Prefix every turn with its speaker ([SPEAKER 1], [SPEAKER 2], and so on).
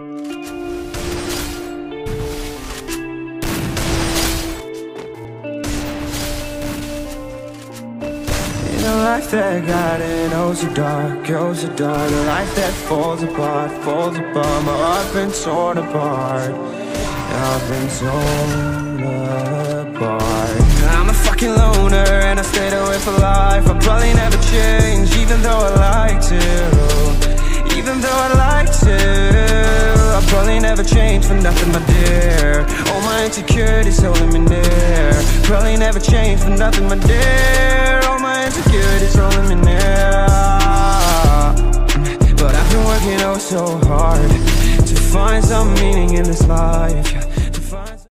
[SPEAKER 1] In life that got it oh dark, oh so dark A life that falls apart, falls apart. My heart's been torn apart. I've been torn apart. I'm a fucking loner and I stayed away for life. I'll probably never never change for nothing my dear. All my insecurities holding me near. Probably never change for nothing my dear. All my insecurities holding me near. But I've been working oh so hard To find some meaning in this life